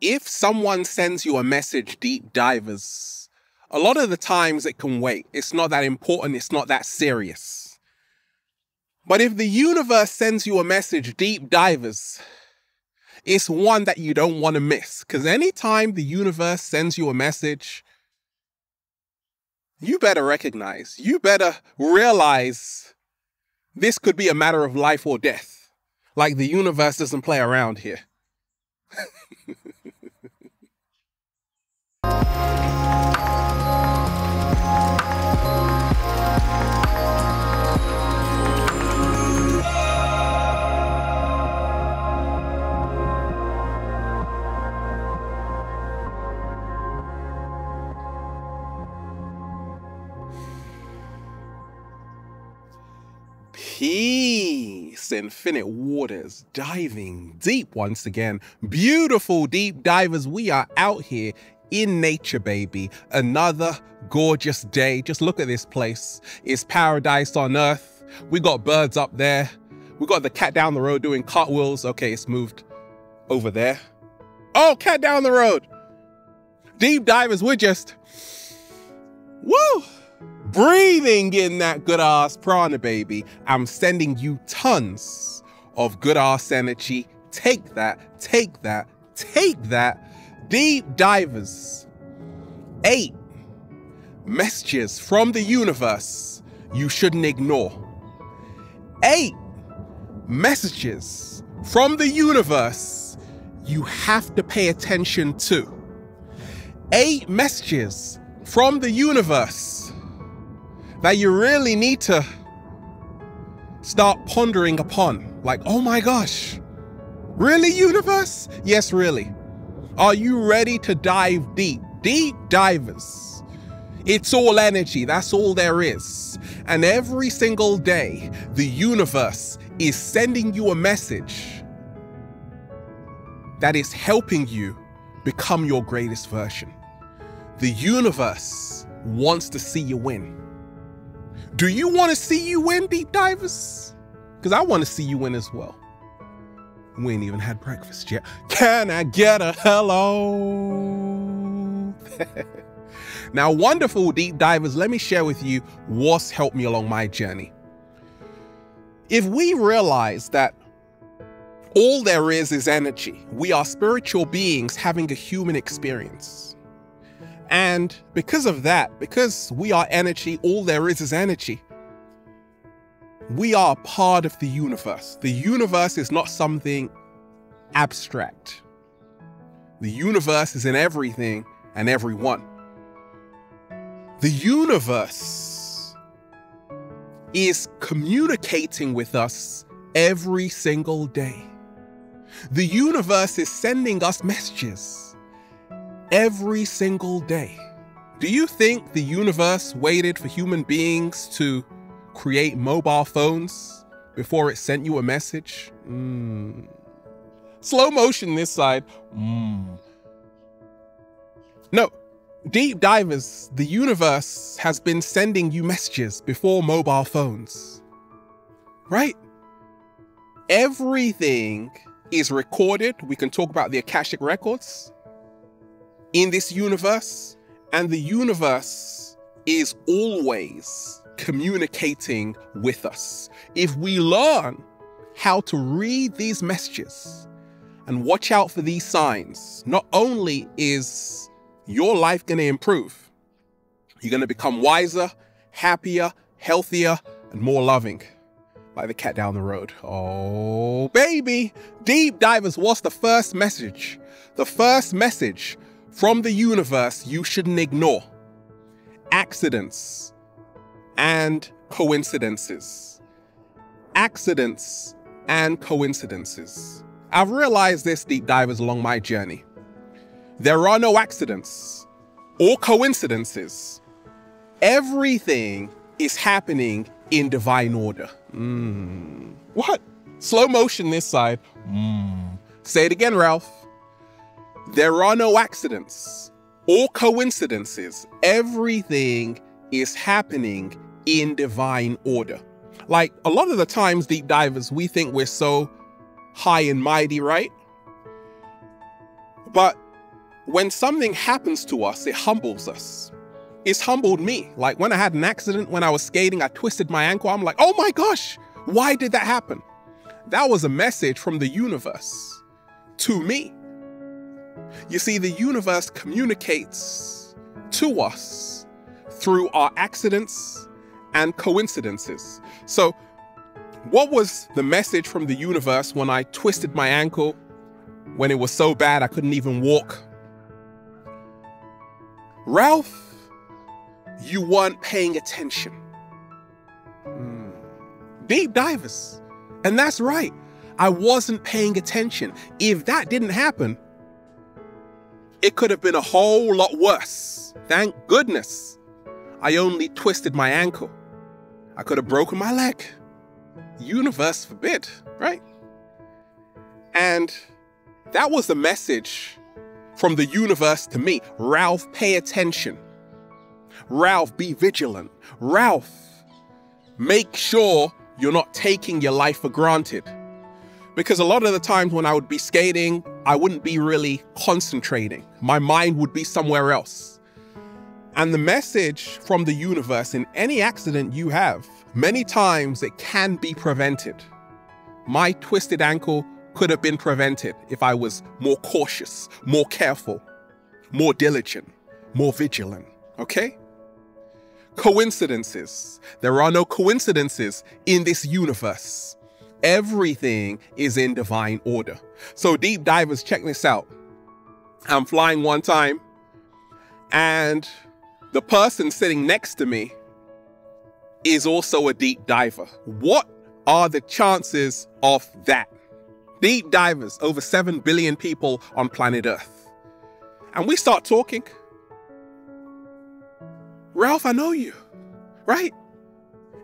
if someone sends you a message, deep divers, a lot of the times it can wait. It's not that important, it's not that serious. But if the universe sends you a message, deep divers, it's one that you don't want to miss. Because anytime the universe sends you a message, you better recognize, you better realize this could be a matter of life or death. Like the universe doesn't play around here. Peace, infinite waters, diving deep once again. Beautiful deep divers, we are out here in nature, baby. Another gorgeous day. Just look at this place. It's paradise on earth. We got birds up there. We got the cat down the road doing cartwheels. Okay, it's moved over there. Oh, cat down the road. Deep divers, we're just, woo! Breathing in that good ass prana, baby. I'm sending you tons of good ass energy. Take that, take that, take that. Deep divers. Eight messages from the universe you shouldn't ignore. Eight messages from the universe you have to pay attention to. Eight messages from the universe that you really need to start pondering upon. Like, oh my gosh, really, universe? Yes, really. Are you ready to dive deep? Deep divers. It's all energy, that's all there is. And every single day, the universe is sending you a message that is helping you become your greatest version. The universe wants to see you win. Do you want to see you win, deep divers? Because I want to see you win as well. We ain't even had breakfast yet. Can I get a hello? now, wonderful deep divers, let me share with you what's helped me along my journey. If we realize that all there is is energy, we are spiritual beings having a human experience and because of that, because we are energy, all there is is energy. We are part of the universe. The universe is not something abstract. The universe is in everything and everyone. The universe is communicating with us every single day. The universe is sending us messages every single day. Do you think the universe waited for human beings to create mobile phones before it sent you a message? Mm. Slow motion this side. Mm. No, deep divers, the universe has been sending you messages before mobile phones. Right? Everything is recorded. We can talk about the Akashic records in this universe, and the universe is always communicating with us. If we learn how to read these messages and watch out for these signs, not only is your life going to improve, you're going to become wiser, happier, healthier, and more loving. Like the cat down the road. Oh, baby. Deep divers, what's the first message? The first message from the universe you shouldn't ignore accidents and coincidences. Accidents and coincidences. I've realized this, deep divers, along my journey. There are no accidents or coincidences. Everything is happening in divine order. Mm. What? Slow motion this side. Mm. Say it again, Ralph. There are no accidents or coincidences. Everything is happening in divine order. Like a lot of the times, deep divers, we think we're so high and mighty, right? But when something happens to us, it humbles us. It's humbled me. Like when I had an accident, when I was skating, I twisted my ankle. I'm like, oh my gosh, why did that happen? That was a message from the universe to me. You see, the universe communicates to us through our accidents and coincidences. So, what was the message from the universe when I twisted my ankle when it was so bad I couldn't even walk? Ralph, you weren't paying attention. Mm. Deep divers. And that's right. I wasn't paying attention. If that didn't happen, it could have been a whole lot worse. Thank goodness. I only twisted my ankle. I could have broken my leg. Universe forbid, right? And that was the message from the universe to me. Ralph, pay attention. Ralph, be vigilant. Ralph, make sure you're not taking your life for granted. Because a lot of the times when I would be skating, I wouldn't be really concentrating. My mind would be somewhere else. And the message from the universe in any accident you have, many times it can be prevented. My twisted ankle could have been prevented if I was more cautious, more careful, more diligent, more vigilant. Okay? Coincidences. There are no coincidences in this universe. Everything is in divine order. So, deep divers, check this out. I'm flying one time, and the person sitting next to me is also a deep diver. What are the chances of that? deep divers, over 7 billion people on planet Earth. And we start talking. Ralph, I know you, right?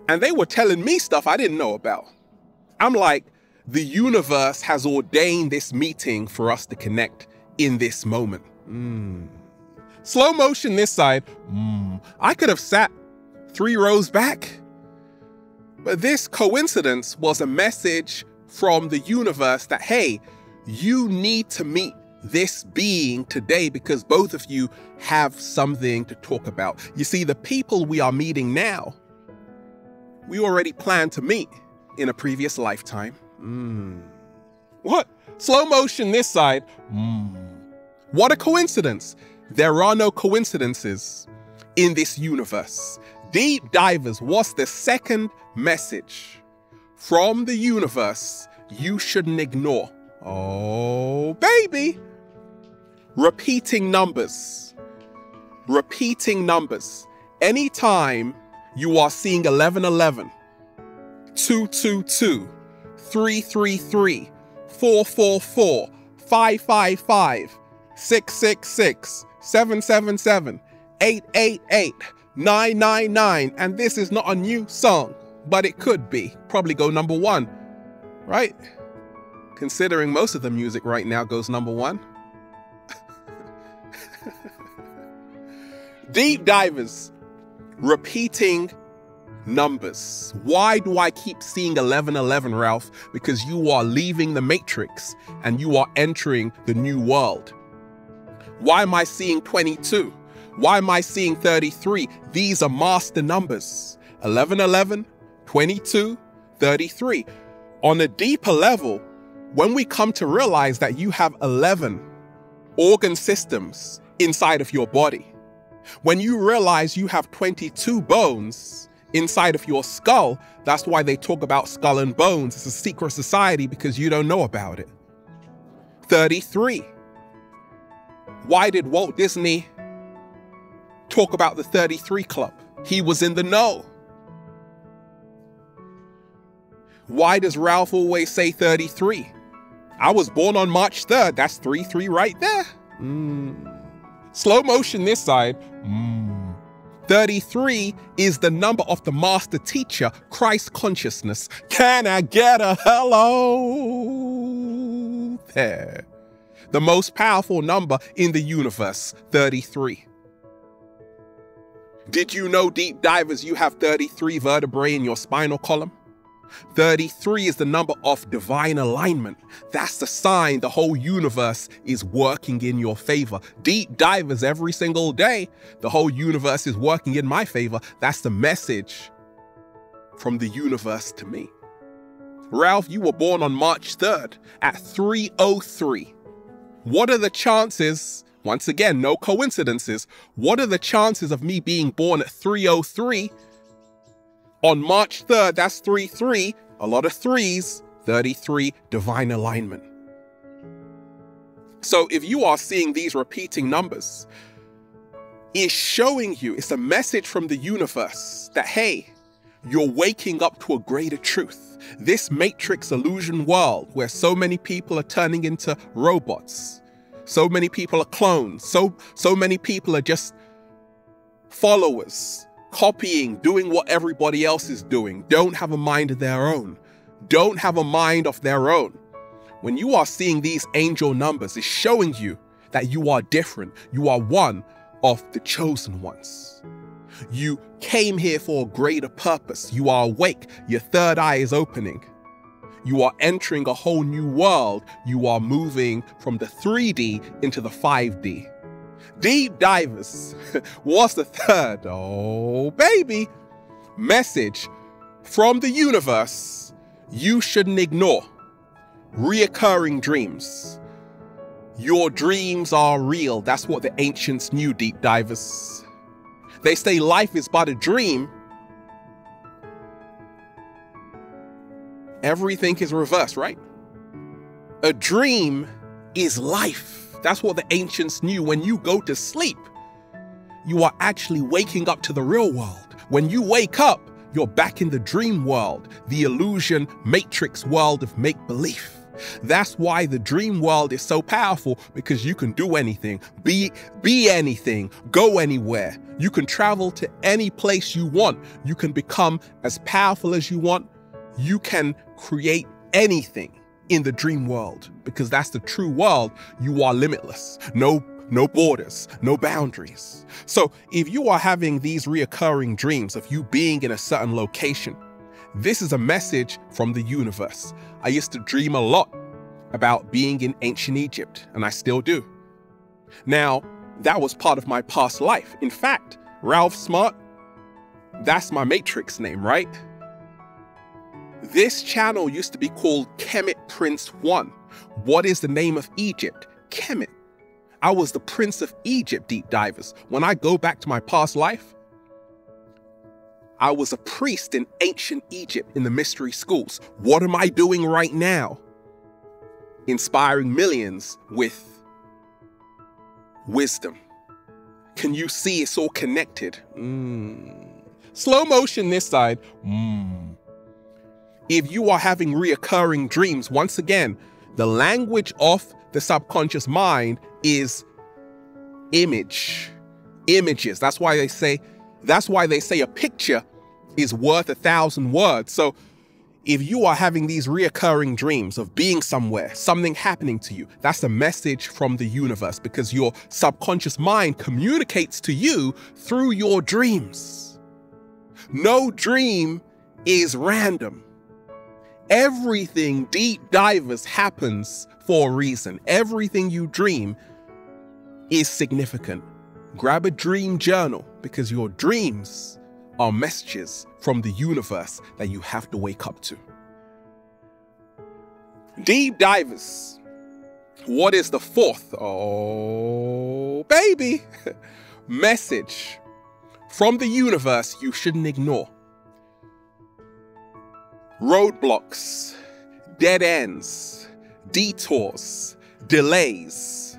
And they were telling me stuff I didn't know about. I'm like, the universe has ordained this meeting for us to connect in this moment. Mm. Slow motion this side. Mm. I could have sat three rows back. But this coincidence was a message from the universe that, hey, you need to meet this being today because both of you have something to talk about. You see, the people we are meeting now, we already planned to meet in a previous lifetime. Mm. What? Slow motion this side. Mm. What a coincidence. There are no coincidences in this universe. Deep Divers was the second message from the universe you shouldn't ignore. Oh, baby. Repeating numbers. Repeating numbers. Anytime you are seeing 1111, 222, 333, 444, 555, 666, 777, 888, 999, and this is not a new song but it could be. Probably go number one, right? Considering most of the music right now goes number one. Deep divers, repeating numbers. Why do I keep seeing 1111, Ralph? Because you are leaving the matrix and you are entering the new world. Why am I seeing 22? Why am I seeing 33? These are master numbers. 1111, 22, 33. On a deeper level, when we come to realize that you have 11 organ systems inside of your body, when you realize you have 22 bones inside of your skull, that's why they talk about skull and bones. It's a secret society because you don't know about it. 33. Why did Walt Disney talk about the 33 Club? He was in the know. Why does Ralph always say 33? I was born on March 3rd. That's 3 3 right there. Mm. Slow motion this side. Mm. 33 is the number of the master teacher, Christ consciousness. Can I get a hello? There. The most powerful number in the universe, 33. Did you know, deep divers, you have 33 vertebrae in your spinal column? 33 is the number of divine alignment. That's the sign the whole universe is working in your favor. Deep divers every single day. The whole universe is working in my favor. That's the message from the universe to me. Ralph, you were born on March 3rd at 303. What are the chances? Once again, no coincidences. What are the chances of me being born at 303 on March 3rd, that's 3 3, a lot of threes, 33, divine alignment. So if you are seeing these repeating numbers, it's showing you, it's a message from the universe that, hey, you're waking up to a greater truth. This matrix illusion world where so many people are turning into robots, so many people are clones, so so many people are just followers, copying, doing what everybody else is doing, don't have a mind of their own, don't have a mind of their own. When you are seeing these angel numbers, it's showing you that you are different. You are one of the chosen ones. You came here for a greater purpose. You are awake. Your third eye is opening. You are entering a whole new world. You are moving from the 3D into the 5D. Deep Divers. What's the third? Oh, baby. Message from the universe you shouldn't ignore. Reoccurring dreams. Your dreams are real. That's what the ancients knew, deep divers. They say life is but a dream. Everything is reversed, right? A dream is life. That's what the ancients knew. When you go to sleep, you are actually waking up to the real world. When you wake up, you're back in the dream world, the illusion matrix world of make believe. That's why the dream world is so powerful because you can do anything, be be anything, go anywhere. You can travel to any place you want. You can become as powerful as you want. You can create anything in the dream world because that's the true world. You are limitless. No no borders, no boundaries. So if you are having these reoccurring dreams of you being in a certain location, this is a message from the universe. I used to dream a lot about being in ancient Egypt, and I still do. Now, that was part of my past life. In fact, Ralph Smart, that's my Matrix name, right? This channel used to be called Kemet Prince 1. What is the name of Egypt? Kemet. I was the Prince of Egypt, deep divers. When I go back to my past life, I was a priest in ancient Egypt in the mystery schools. What am I doing right now? Inspiring millions with wisdom. Can you see it's all connected? Mm. Slow motion this side. Mm if you are having reoccurring dreams, once again, the language of the subconscious mind is image, images. That's why they say, that's why they say a picture is worth a thousand words. So if you are having these reoccurring dreams of being somewhere, something happening to you, that's a message from the universe because your subconscious mind communicates to you through your dreams. No dream is random. Everything deep divers happens for a reason. Everything you dream is significant. Grab a dream journal because your dreams are messages from the universe that you have to wake up to. Deep divers. What is the fourth? Oh, baby. Message from the universe you shouldn't ignore roadblocks, dead ends, detours, delays,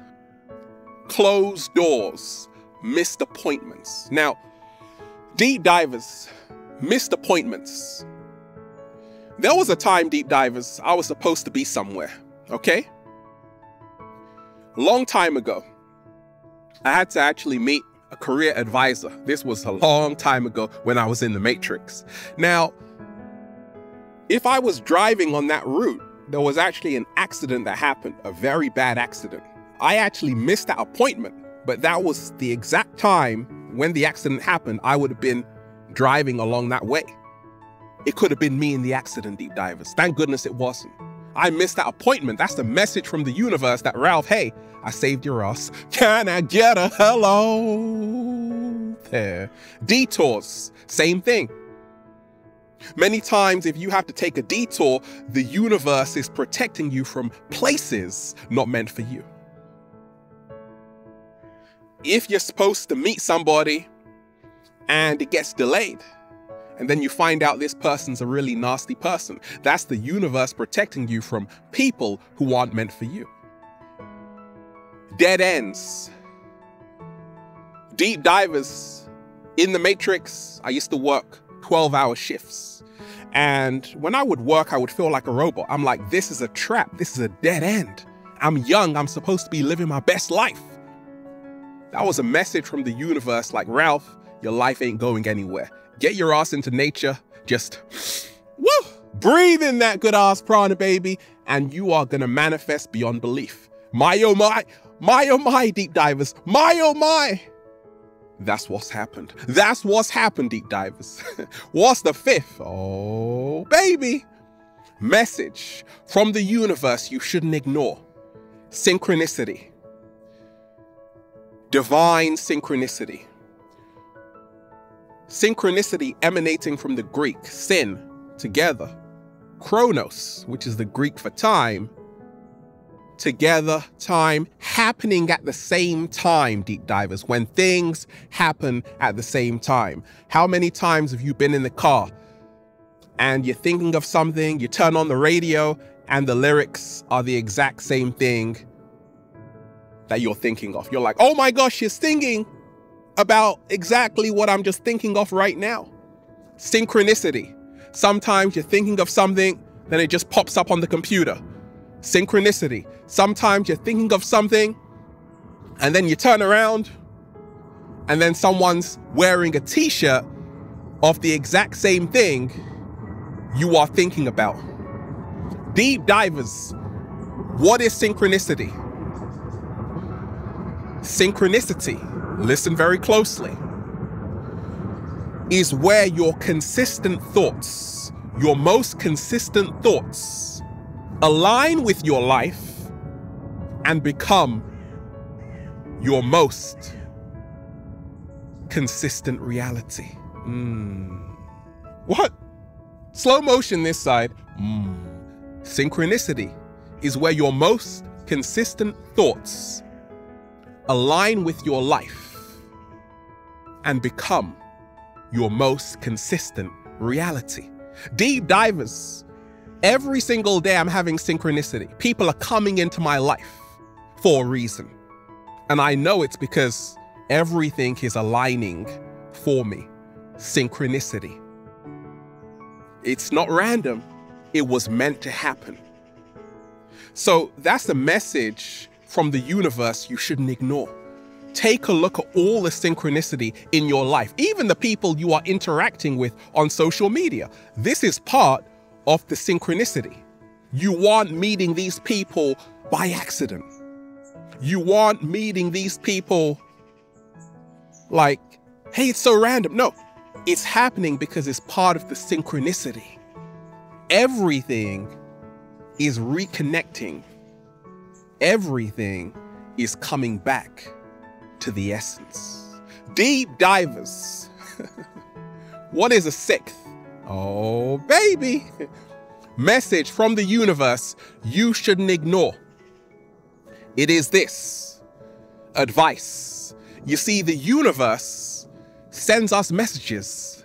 closed doors, missed appointments. Now, deep divers, missed appointments. There was a time, deep divers, I was supposed to be somewhere, okay? Long time ago, I had to actually meet a career advisor. This was a long time ago when I was in the Matrix. Now, if I was driving on that route, there was actually an accident that happened, a very bad accident. I actually missed that appointment, but that was the exact time when the accident happened, I would have been driving along that way. it could have been me in the accident, deep divers. Thank goodness it wasn't. I missed that appointment. That's the message from the universe that Ralph, hey, I saved your ass. Can I get a hello? There. Detours, same thing. Many times, if you have to take a detour, the universe is protecting you from places not meant for you. If you're supposed to meet somebody and it gets delayed, and then you find out this person's a really nasty person. That's the universe protecting you from people who aren't meant for you. Dead ends. Deep divers. In the Matrix, I used to work 12 hour shifts. And when I would work, I would feel like a robot. I'm like, this is a trap. This is a dead end. I'm young. I'm supposed to be living my best life. That was a message from the universe like, Ralph, your life ain't going anywhere. Get your ass into nature. Just woo, breathe in that good ass prana, baby, and you are gonna manifest beyond belief. My oh my, my oh my, deep divers, my oh my. That's what's happened. That's what's happened, deep divers. what's the fifth? Oh, baby. Message from the universe you shouldn't ignore. Synchronicity. Divine synchronicity. Synchronicity emanating from the Greek, sin, together. Chronos, which is the Greek for time. Together, time, happening at the same time, deep divers, when things happen at the same time. How many times have you been in the car and you're thinking of something, you turn on the radio, and the lyrics are the exact same thing that you're thinking of? You're like, oh my gosh, she's singing about exactly what I'm just thinking of right now. Synchronicity. Sometimes you're thinking of something, then it just pops up on the computer. Synchronicity. Sometimes you're thinking of something, and then you turn around, and then someone's wearing a t shirt of the exact same thing you are thinking about. Deep divers, what is synchronicity? Synchronicity listen very closely, is where your consistent thoughts, your most consistent thoughts, align with your life and become your most consistent reality. Mm. What? Slow motion this side. Mm. Synchronicity is where your most consistent thoughts align with your life and become your most consistent reality. Deep divers, every single day I'm having synchronicity. People are coming into my life for a reason. And I know it's because everything is aligning for me. Synchronicity. It's not random, it was meant to happen. So that's the message from the universe you shouldn't ignore. Take a look at all the synchronicity in your life, even the people you are interacting with on social media. This is part of the synchronicity. You aren't meeting these people by accident. You aren't meeting these people like, hey, it's so random. No, it's happening because it's part of the synchronicity. Everything is reconnecting everything is coming back to the essence. Deep divers. what is a sixth? Oh, baby. Message from the universe you shouldn't ignore. It is this advice. You see, the universe sends us messages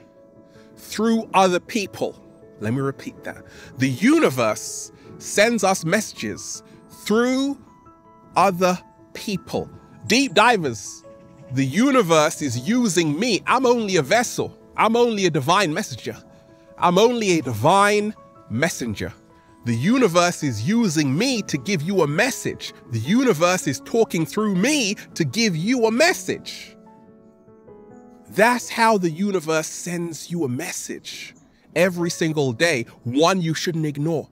through other people. Let me repeat that. The universe sends us messages through other people. Deep divers, the universe is using me. I'm only a vessel, I'm only a divine messenger. I'm only a divine messenger. The universe is using me to give you a message. The universe is talking through me to give you a message. That's how the universe sends you a message every single day, one you shouldn't ignore.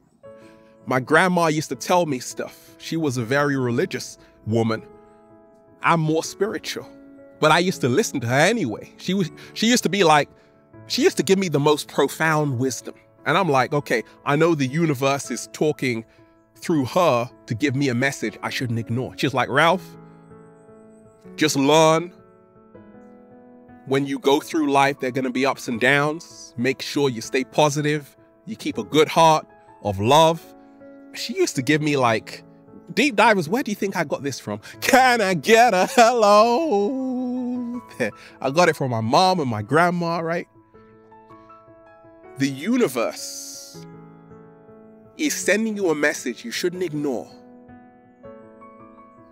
My grandma used to tell me stuff. She was a very religious woman. I'm more spiritual. But I used to listen to her anyway. She was she used to be like, she used to give me the most profound wisdom. And I'm like, okay, I know the universe is talking through her to give me a message I shouldn't ignore. She's like, Ralph, just learn when you go through life, there are going to be ups and downs. Make sure you stay positive. You keep a good heart of love. She used to give me like deep divers. Where do you think I got this from? Can I get a hello? I got it from my mom and my grandma, right? The universe is sending you a message you shouldn't ignore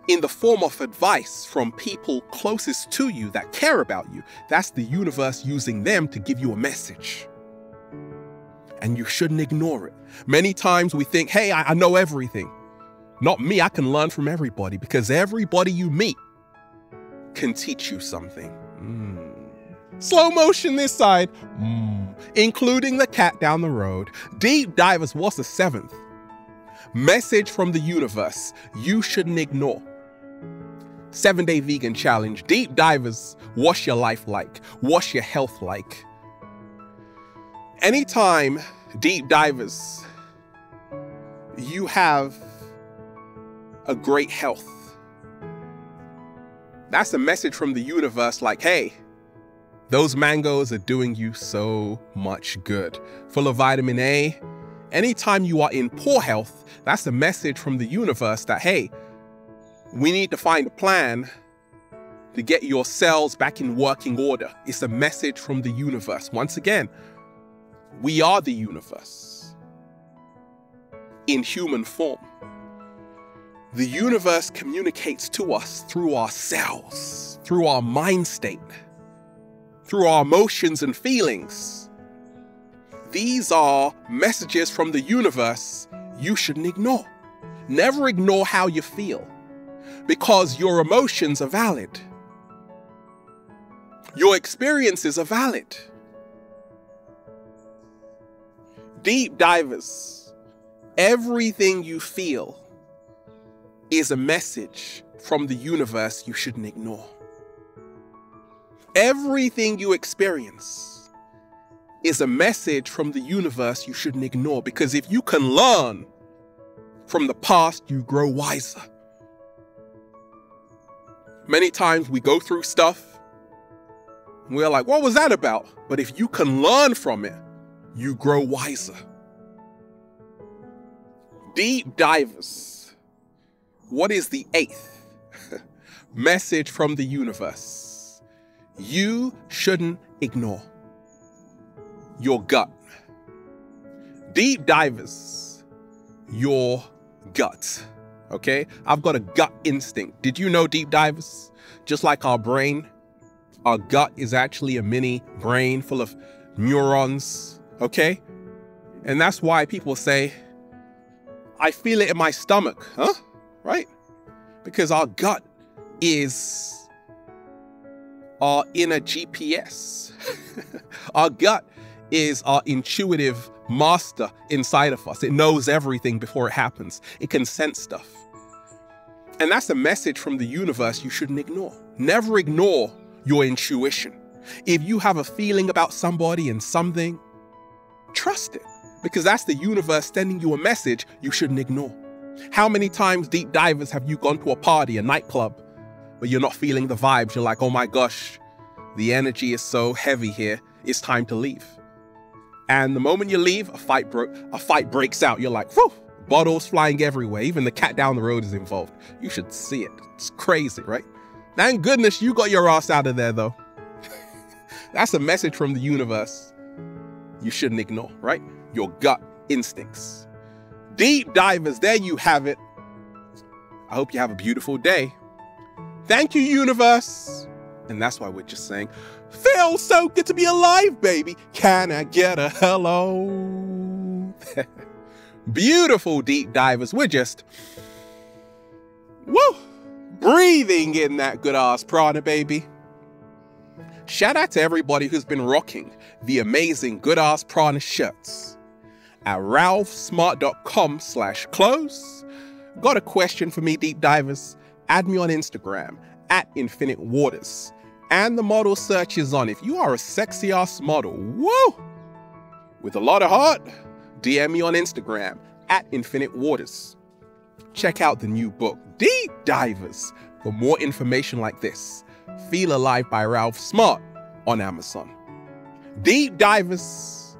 in the form of advice from people closest to you that care about you. That's the universe using them to give you a message. And you shouldn't ignore it. Many times we think, hey, I, I know everything. Not me, I can learn from everybody because everybody you meet can teach you something. Mm. Slow motion this side. Mm including the cat down the road. Deep Divers was the seventh. Message from the universe you shouldn't ignore. Seven day vegan challenge. Deep divers, what's your life like? What's your health like? Anytime, deep divers, you have a great health. That's a message from the universe like, hey, those mangoes are doing you so much good. Full of vitamin A. Anytime you are in poor health, that's a message from the universe that, hey, we need to find a plan to get your cells back in working order. It's a message from the universe. Once again, we are the universe in human form. The universe communicates to us through our cells, through our mind state through our emotions and feelings. These are messages from the universe you shouldn't ignore. Never ignore how you feel because your emotions are valid. Your experiences are valid. Deep divers, everything you feel is a message from the universe you shouldn't ignore. Everything you experience is a message from the universe you shouldn't ignore because if you can learn from the past, you grow wiser. Many times we go through stuff, we're like, what was that about? But if you can learn from it, you grow wiser. Deep divers. What is the eighth message from the universe? You shouldn't ignore your gut. Deep divers, your gut. Okay? I've got a gut instinct. Did you know, deep divers? Just like our brain, our gut is actually a mini brain full of neurons. Okay? And that's why people say, I feel it in my stomach. Huh? Right? Because our gut is our inner GPS. our gut is our intuitive master inside of us. It knows everything before it happens, it can sense stuff. And that's a message from the universe you shouldn't ignore. Never ignore your intuition. If you have a feeling about somebody and something, trust it because that's the universe sending you a message you shouldn't ignore. How many times, deep divers, have you gone to a party, a nightclub, but you're not feeling the vibes. You're like, oh my gosh, the energy is so heavy here. It's time to leave. And the moment you leave, a fight broke. A fight breaks out. You're like, whew, bottles flying everywhere. Even the cat down the road is involved. You should see it. It's crazy, right? Thank goodness you got your ass out of there, though. That's a message from the universe you shouldn't ignore, right? Your gut instincts. Deep divers, there you have it. I hope you have a beautiful day. Thank you, universe. And that's why we're just saying, feels so good to be alive, baby. Can I get a hello? Beautiful deep divers. We're just, woo, breathing in that good ass prana, baby. Shout out to everybody who's been rocking the amazing good ass prana shirts at ralphsmart.com slash clothes. Got a question for me, deep divers? Add me on Instagram at Infinite Waters. and the model search is on. If you are a sexy ass model, whoa, with a lot of heart, DM me on Instagram at Infinite Waters. Check out the new book, Deep Divers, for more information like this. Feel Alive by Ralph Smart on Amazon. Deep Divers.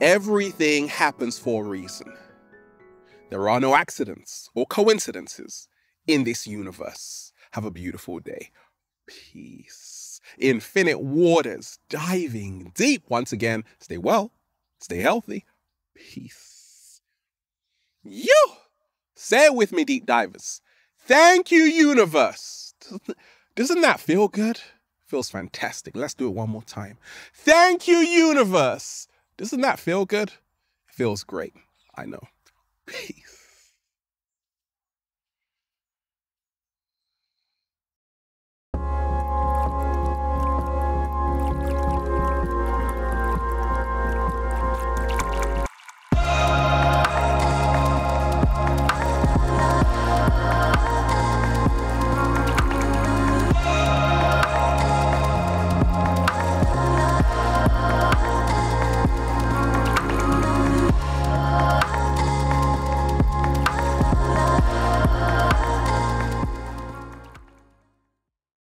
Everything happens for a reason. There are no accidents or coincidences in this universe. Have a beautiful day. Peace. Infinite waters, diving deep. Once again, stay well, stay healthy. Peace. You say it with me, deep divers. Thank you, universe. Doesn't that feel good? Feels fantastic. Let's do it one more time. Thank you, universe. Doesn't that feel good? Feels great. I know. Peace.